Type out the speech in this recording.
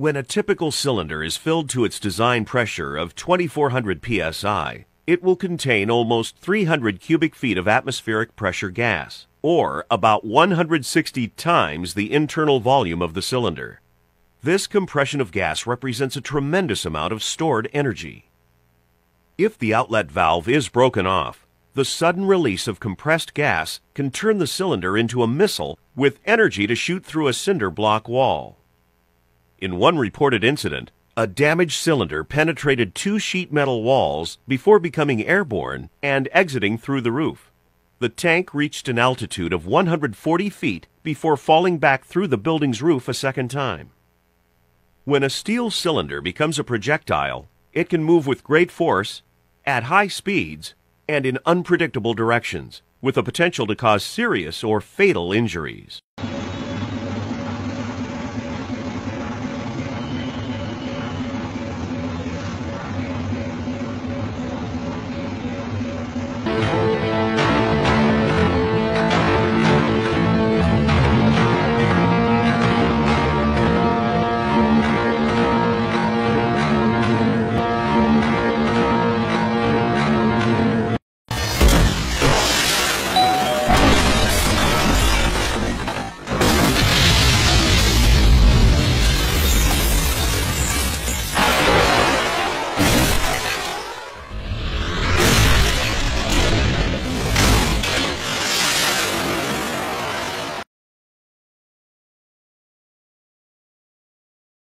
When a typical cylinder is filled to its design pressure of 2400 psi, it will contain almost 300 cubic feet of atmospheric pressure gas, or about 160 times the internal volume of the cylinder. This compression of gas represents a tremendous amount of stored energy. If the outlet valve is broken off, the sudden release of compressed gas can turn the cylinder into a missile with energy to shoot through a cinder block wall. In one reported incident, a damaged cylinder penetrated two sheet metal walls before becoming airborne and exiting through the roof. The tank reached an altitude of 140 feet before falling back through the building's roof a second time. When a steel cylinder becomes a projectile, it can move with great force, at high speeds, and in unpredictable directions, with the potential to cause serious or fatal injuries.